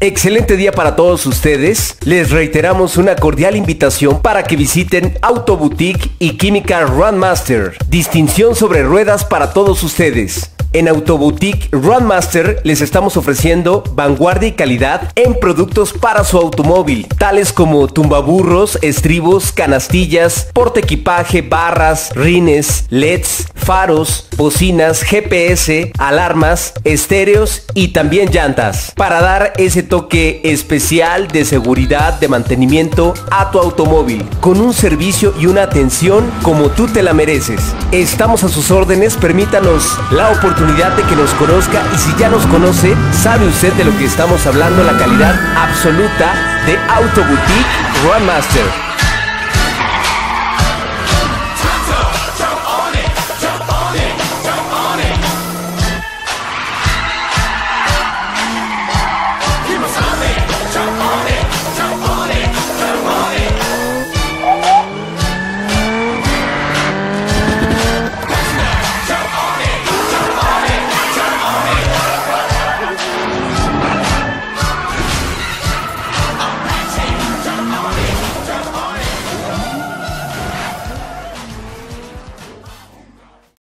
Excelente día para todos ustedes. Les reiteramos una cordial invitación para que visiten Autoboutique y Química Runmaster. Distinción sobre ruedas para todos ustedes. En Autoboutique Runmaster les estamos ofreciendo vanguardia y calidad en productos para su automóvil, tales como tumbaburros, estribos, canastillas, porte equipaje, barras, rines, LEDs, faros, bocinas, GPS, alarmas, estéreos y también llantas. Para dar ese toque especial de seguridad, de mantenimiento a tu automóvil, con un servicio y una atención como tú te la mereces. Estamos a sus órdenes, permítanos la oportunidad de que nos conozca y si ya nos conoce, sabe usted de lo que estamos hablando, la calidad absoluta de Autoboutique Runmaster.